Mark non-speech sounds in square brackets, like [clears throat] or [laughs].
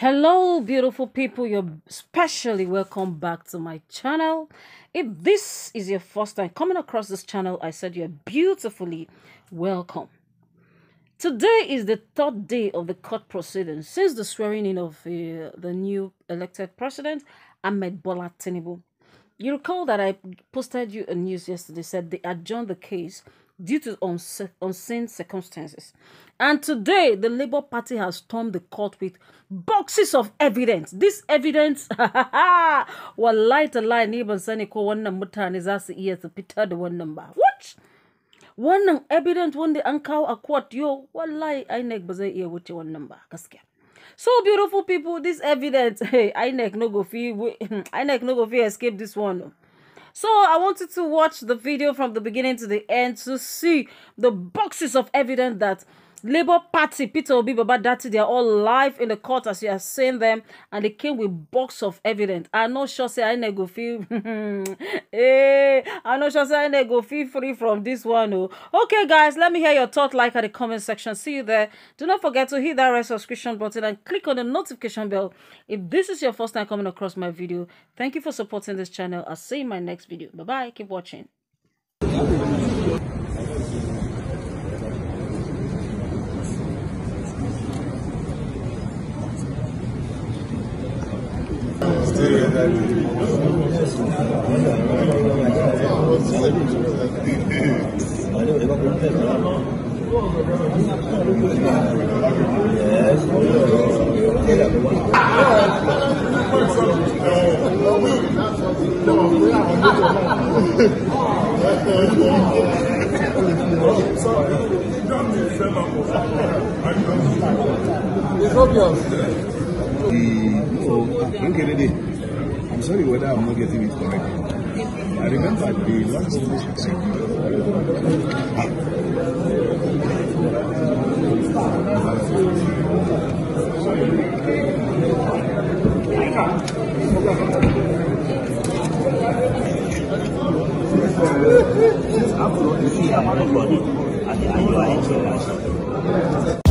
Hello, beautiful people. You're specially welcome back to my channel. If this is your first time coming across this channel, I said you're beautifully welcome. Today is the third day of the court proceedings since the swearing in of uh, the new elected president, Ahmed Bola Tinubu. You recall that I posted you a news yesterday said they adjourned the case due to unse unseen circumstances. And today, the Labour Party has stormed the court with boxes of evidence. This evidence, [laughs] wallahi tallahi ni ban sani ko wannan mutane za su iya su fitar da wannan ba. What? Wannan evidence wanda an kawo a court yo, wallahi INEC ba zai iya wuce wannan ba, gaskiya. So beautiful people, this evidence, [laughs] hey, INEC no go feel, [clears throat] INEC no go feel escape this one. So I wanted to watch the video from the beginning to the end to see the boxes of evidence that Labour Party, Peter Obi, Baba Datti, they are all live in the court as you are seeing them, and they came with box of evidence. I'm not sure say I go feel, hey, I'm not sure say I go feel free from this one. Oh. Okay, guys, let me hear your thought like at the comment section. See you there. Do not forget to hit that red subscription button and click on the notification bell if this is your first time coming across my video. Thank you for supporting this channel. I'll see you in my next video. Bye-bye. Keep watching. 아니요, 내가 볼 때는 It's obvious. Mm, so, okay, lady. I'm sorry whether I'm not getting it correct. I remember the last After you see, I'm not funny. And you are entering